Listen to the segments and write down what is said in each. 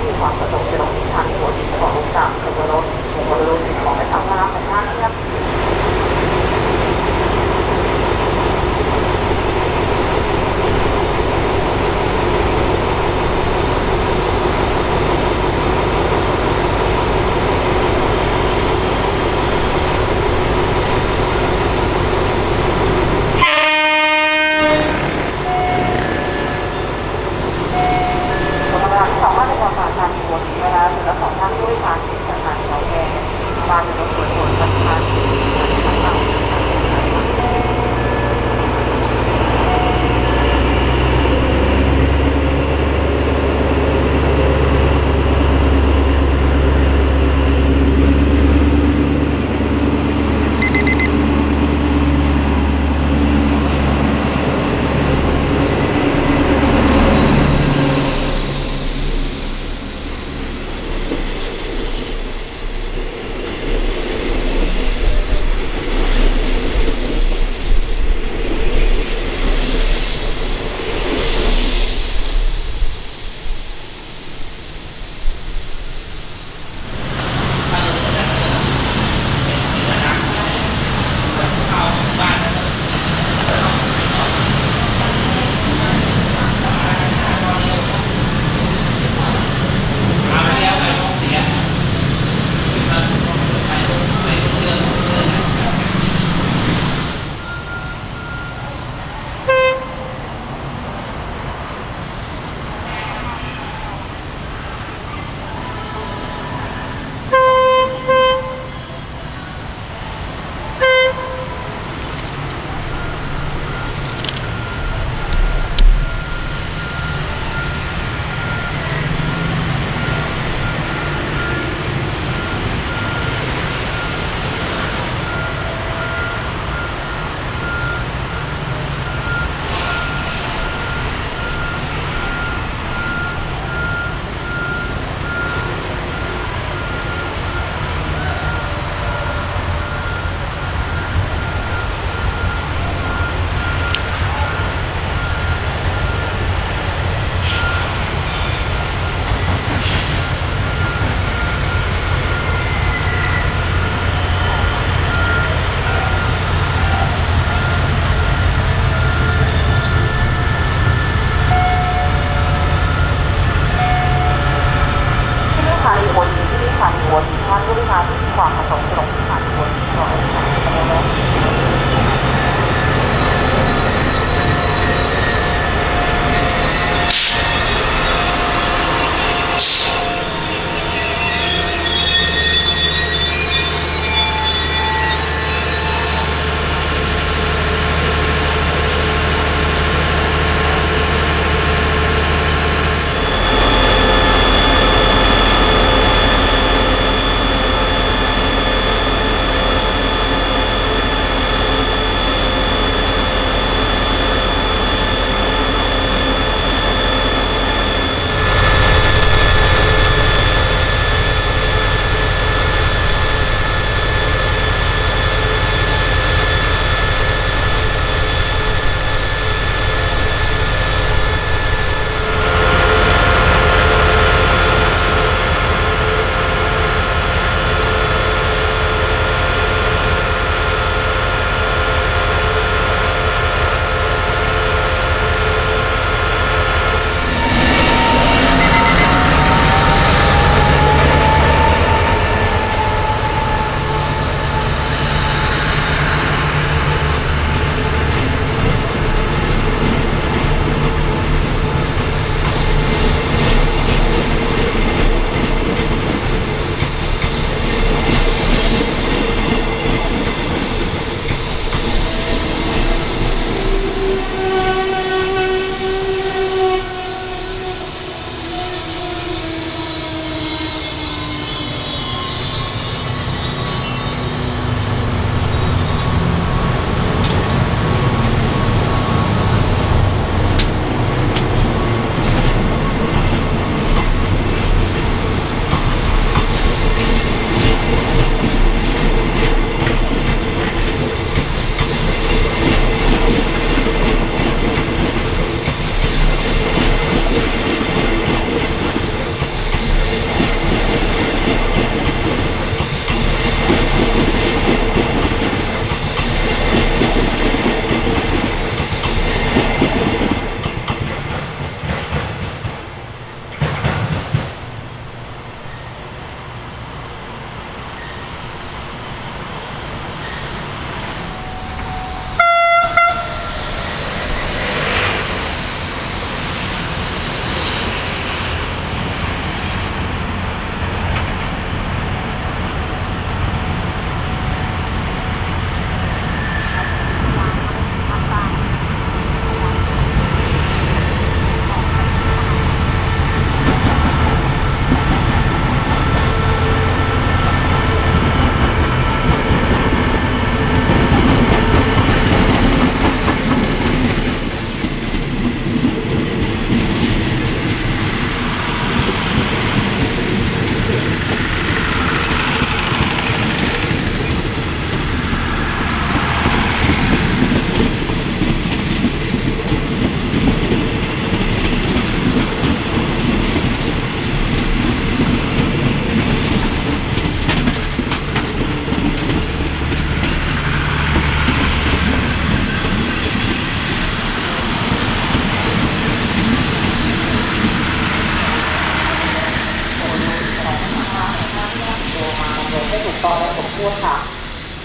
情况。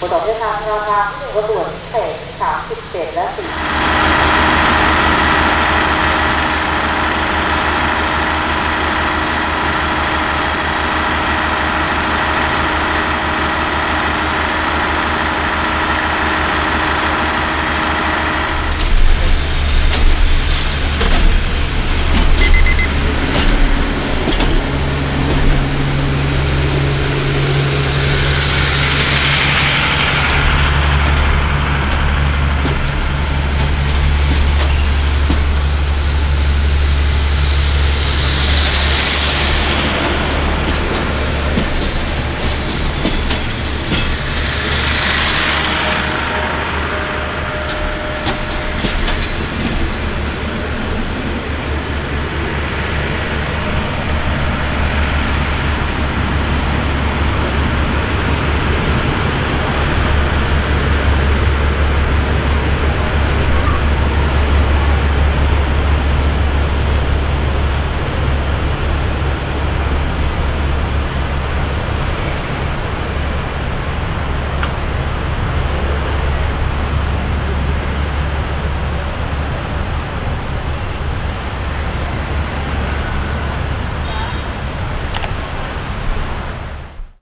ผลต่อเนื่องทางราคาที่หนึ่งก็ส่วนพิเศษสามสิบเจ็ดและสี่